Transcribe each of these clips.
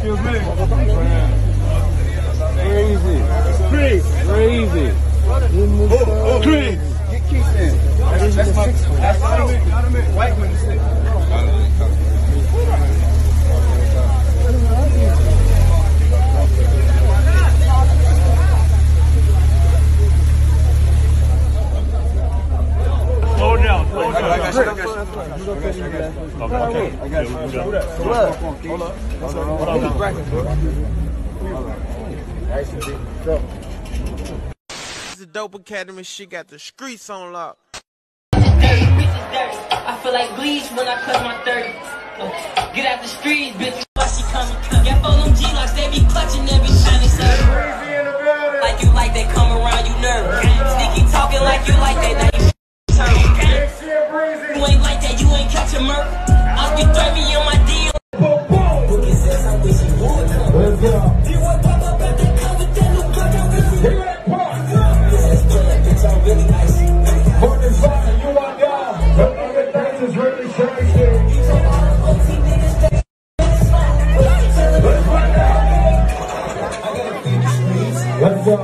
Excuse me. Crazy. Chris. Crazy. Oh, oh. Chris. Get Keith in. That's my, that's not a man, not a man. White man sick. Slow it down, slow it I. Yeah, on. A dope academy. She got the streets on lock. I feel like bleach when I cut my 30. Uh, Get out the streets, bitch. Why she coming? Got full Go.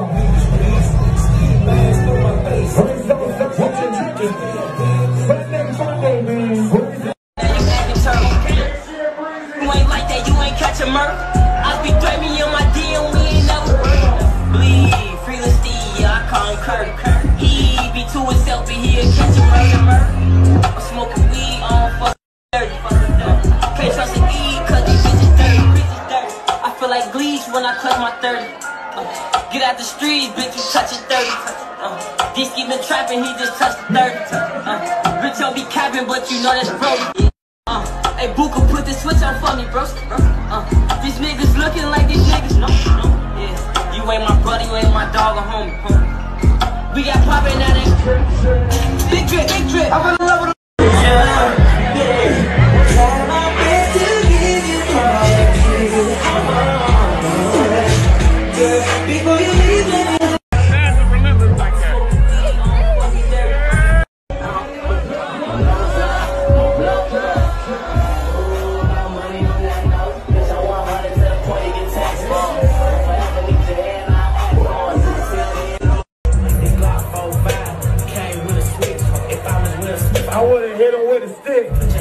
Sunday, man. You ain't like that, you ain't catching murk. I be threatening on my DM, we ain't never bleed. Free the I call him Kurt. He be to himself, he'll a. I'm smoking weed, on fuck dirty. Can't trust an E, cause these bitches dirty. I feel like bleach when I clutch my 30. Uh, get out the streets, bitch, you touching 30. Uh, he been trapping, he just touched 30. Uh, bitch, don't be capping, but you know that's broke. Uh, hey, Booka, put the switch on for me, bro. Uh, these niggas looking like these niggas. No, no, yeah. You ain't my brother, you ain't my dog or homie. We got poppin' at it. Big drip, big drip. I'm in love with They don't with the stick.